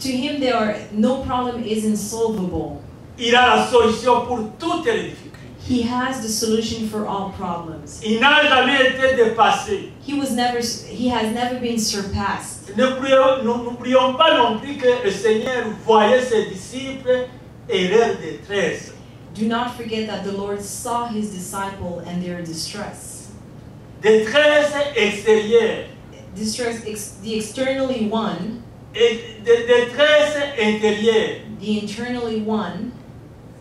to Him, there are no problem is insolvable. Il a la solution pour toutes les difficultés. He has the solution for all problems. Il n'a jamais été dépassé. He was never. He has never been surpassed. Ne prions- nous- N'oublions pas non plus que le Seigneur voyait ses disciples et leur détresse. Do not forget that the Lord saw His disciple and their distress. Détresse extérieure Distress, ex- the externally one, et de- détresse intérieure. the internally one,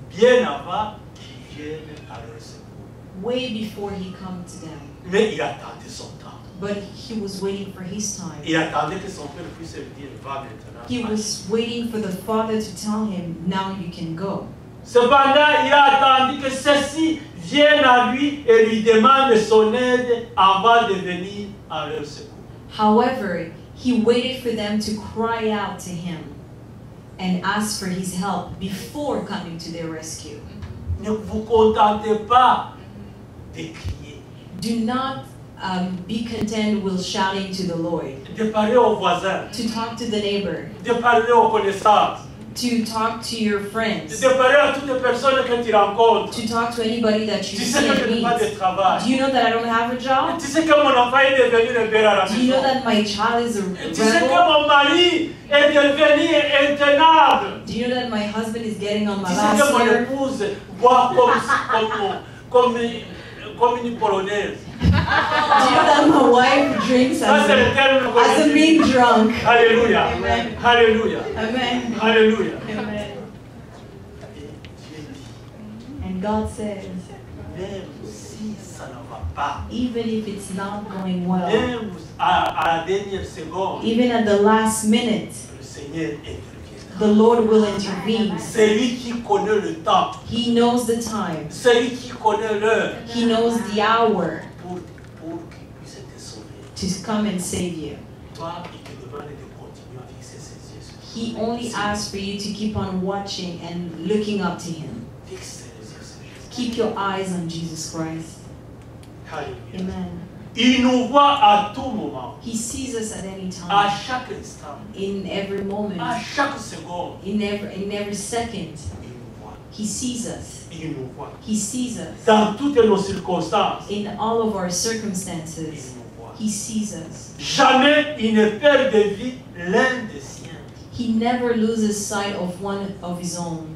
bien avant qu'ils viennent à leur secours. Way before He come to them. Mais il attendait son temps. But He was waiting for His time. Il attendait que son père puisse lui dire va maintenant. He was waiting for the Father to tell him, now you can go. Cependant, il a attendu que ceux-ci viennent à lui et lui demandent son aide avant de venir à leur secours. However, he waited for them to cry out to him and ask for his help before coming to their rescue. Ne vous contentez pas de crier, Do not um, be content with shouting to the Lord, de parler aux voisins, to talk to the neighbor, de parler aux connaissances, to talk to your de friends, parler à toutes les personnes que tu rencontres. to talk to anybody that you Tu see sais que je n'ai pas de travail. Do you know that I don't have a job? Tu sais que mon enfant est devenu rebelle à la Do you know that my child is a Tu sais que rebel? mon mari est devenu intenable. Do you know that my husband is getting on my Tu sais que last mon nerve? épouse boit comme, comme, comme, comme une polonaise. Do you know that my wife drinks Ça, as c'est a, le terme as a dit. mean drunk? Hallelujah. Amen. Hallelujah. Amen. Alléluia. Amen. Et And God says, même si ça ne va pas, even if it's not going well, même à, à la dernière seconde, even at the last minute, le Seigneur interviendra. The Lord will intervene. C'est lui qui connaît le temps. He knows the time. C'est lui qui connaît l'heure He knows the hour pour, pour qu'il puisse te sauver. to come and save you. Toi, il te demande de continuer à fixer ses yeux He only asks for you to keep on watching and looking up to Him. Fixe les yeux sur Jésus. Keep your eyes on Jesus Christ. Alléluia. Amen. Il nous voit à tout moment, He sees us at any à time, chaque instant, in every moment, à chaque seconde. in every, in every second. Il nous voit. He sees us. Il nous voit. He sees us. Dans toutes nos circonstances, In all of our il circumstances, nous voit. He sees us. Jamais il ne perd de vue l'un des siens. He never loses sight of one of His own.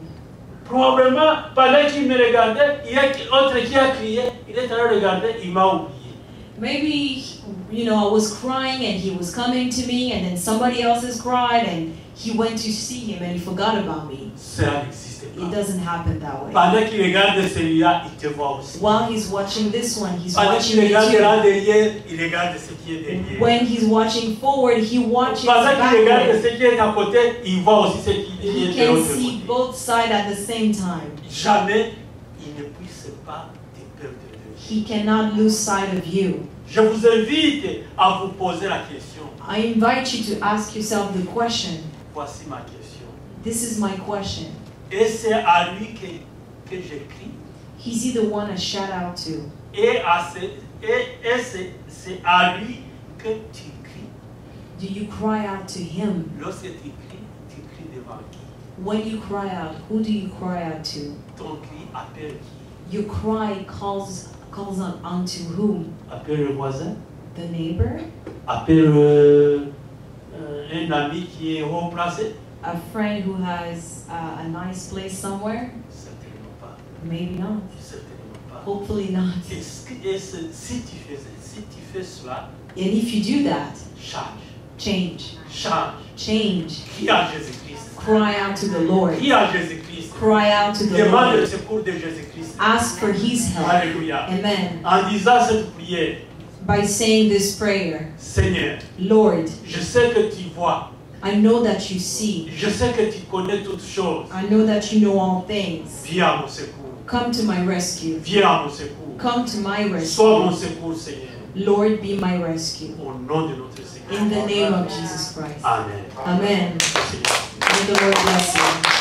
Probablement, pendant qu'il me regardait, il y a autre qui a crié, il est allé regarder, il m'a oublié. Maybe, you know, I was crying and He was coming to me, and then somebody else has cried, and He went to see Him and He forgot about me. It doesn't happen that way. Pendant qu'il regarde celui-là, il te voit aussi. While He's watching this one, He's Pendant watching qu'il regarde là derrière, il regarde ce qui est derrière. When He's watching forward, He watches Pendant qu'il regarde ce qui est à côté, il voit aussi ce qui He est de can see both sides at the same time. Jamais il ne puisse pas te perdre de vue. He cannot lose sight of you. Je vous invite à vous poser la question. I invite you to ask yourself the question. Voici ma question. This is my question. Et c'est à lui que, que j'écris. He's he the one I shout out to? Et, à ce- et, et c'est, c'est à lui que tu cries. Do you cry out to him? Lorsque tu cries, tu cries devant qui When you cry out, who do you cry out to? Ton cri appelle qui Your cry calls calls on onto whom? Appelle le voisin The neighbor? Appelle euh, un ami qui est haut placé A friend who has uh, a nice place somewhere? Certainement pas. Maybe not. Certainement pas. Hopefully not. Si, tu fais, si tu fais cela, And if you do that, change. change. Change. Change. Crie à Jésus-Christ. Cry out to the Lord. Crie à Jésus-Christ. Cry out to the Lord. Secours de Jésus-Christ. Ask for his help. Alléluia. Amen. En disant cette prière, By saying this prayer, Seigneur, Lord, je sais que tu vois, I know that you see. je sais que tu connais toutes choses. I know that you know all things. Viens à mon secours. Come to my rescue. Viens à mon secours. Come to my Sois mon rescue. secours, Seigneur. Lord, be my rescue. Au nom de notre Seigneur. In the name of Jesus Christ. Amen. Amen. Seigneur. May the Lord bless you.